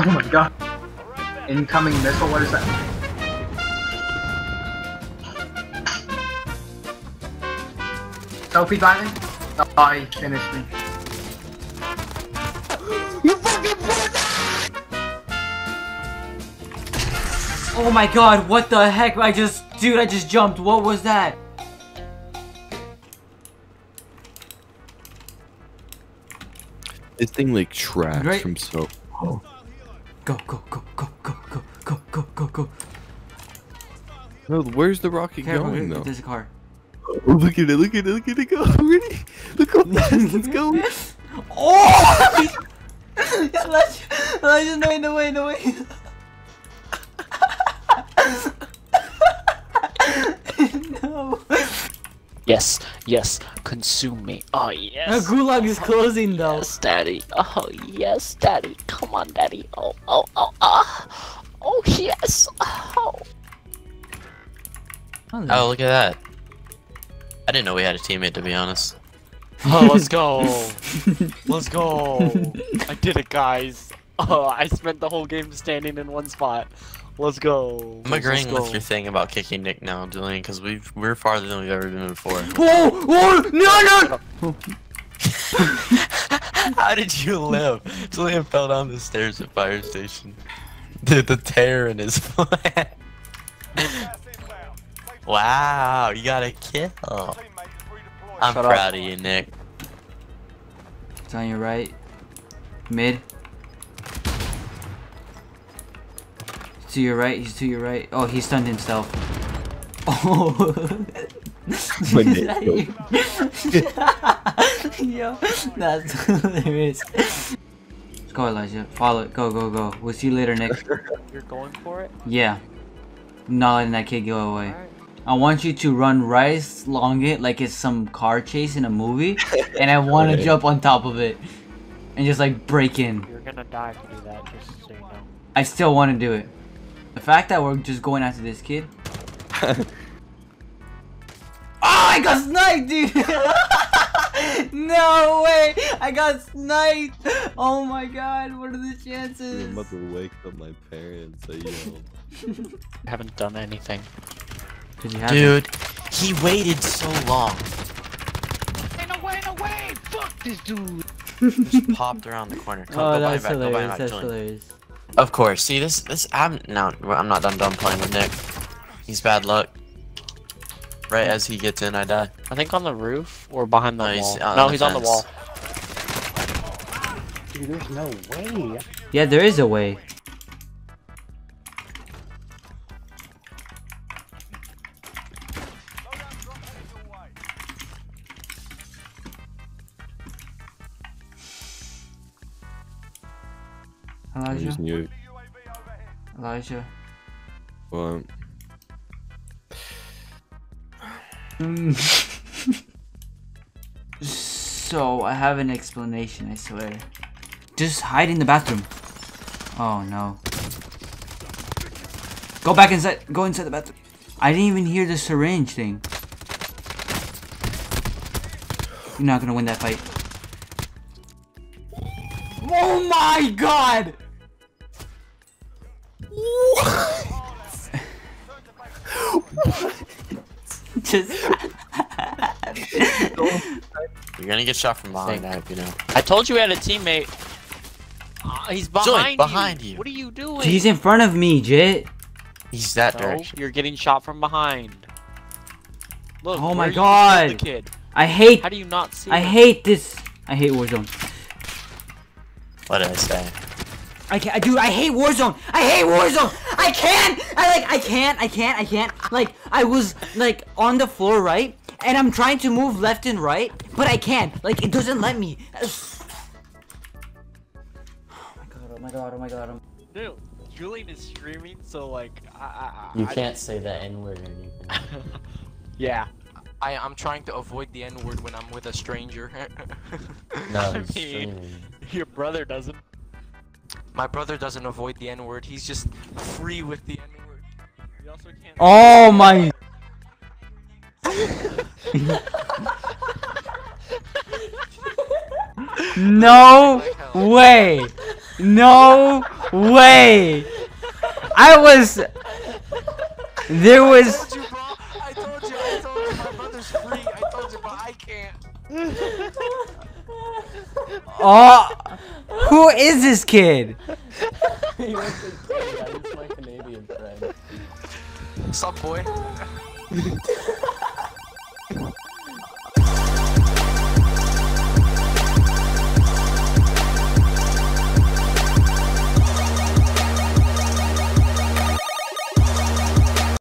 Oh my god. Incoming missile, what is that? Selfie button? Oh, he finished me. You fucking put Oh my god, what the heck? I just, dude, I just jumped. What was that? This thing like tracks Great. from so. Oh. Go, go, go, go, go, go, go, go, go, go. No, where's the rocket Careful, going though? there's a car. Oh, look at it! Look at it! Look at it go! Ready? Look how fast it's going! Oh! let's, let's just no, no way, no way. no. Yes, yes, consume me. Oh yes. The gulag is closing though. Yes, daddy. Oh yes, daddy. Come on, daddy. Oh, oh, oh, ah. Oh yes. Oh. Oh, look at that. I didn't know we had a teammate, to be honest. Oh, let's go. let's go. I did it, guys. Oh, I spent the whole game standing in one spot. Let's go. I'm agreeing go. with your thing about kicking Nick now, Julian, because we've we're farther than we've ever been before. Whoa! Whoa! No! No! How did you live? Julian fell down the stairs at fire station. Dude, the tear in his foot. wow, you got a kill. I'm Shut up. proud of you, Nick. It's on your right. Mid. To your right, he's to your right. Oh, he stunned himself. Oh. My Is that you? Yo, that's hilarious. Let's go, Elijah. Follow it. Go, go, go. We'll see you later, Nick. You're going for it? Yeah. Not letting that kid go away. Alright. I want you to run right along it like it's some car chase in a movie, and I want to Okay. jump on top of it and just like break in. You're gonna die if you do that, just so you know. I still want to do it. The fact that we're just going after this kid. oh, I got sniped, dude! no way! I got sniped! Oh my god, what are the chances? I'm chances? about to wake up my parents. So, you. I haven't done anything. Did you have Dude, he waited so long. Just popped around the corner. Come, Oh, go buy that's back, go buy hilarious. back, That's hilarious. Of course. See this? This I'm no. I'm not done. Done playing with Nick. He's bad luck. Right as he gets in, I die. I think on the roof or behind the No, he's wall. on no, the he's on the wall. Dude, there's no way. Yeah, there is a way. Elijah, you. Elijah. Mm. so I have an explanation, I swear. Just hide in the bathroom. Oh no. Go back inside. Go inside the bathroom. I didn't even hear the syringe thing. You're not gonna win that fight. Oh my god! Just You're gonna get shot from behind. I hope you know. I told you we had a teammate. Uh, he's behind Julian, you. behind you. What are you doing? He's in front of me, Jit. He's that no, direction. you're getting shot from behind. Look. Oh my where you killed God. The kid. I hate How do you not see? I him? hate this. I hate Warzone. What did I say? I can't, dude. I hate Warzone. I hate Warzone. I can't. I like. I can't. I can't. I can't. Like I was like on the floor, right, and I'm trying to move left and right, but I can't. Like it doesn't let me. Oh my god. Oh my god. Oh my god. Oh dude, Julian is streaming, so like I. I, I You I- can't say that N word or anything. Yeah. I, I'm trying to avoid the N word when I'm with a stranger. No, I mean- streaming. Your brother doesn't. My brother doesn't avoid the N word. He's just free with the N word. You also can't. Oh my. no way. No way. I was. There was. told you, bro. I told you. I told you. My brother's free. I told you, but I can't. Oh, who is this kid? he up, my Canadian friend. Sup, boy?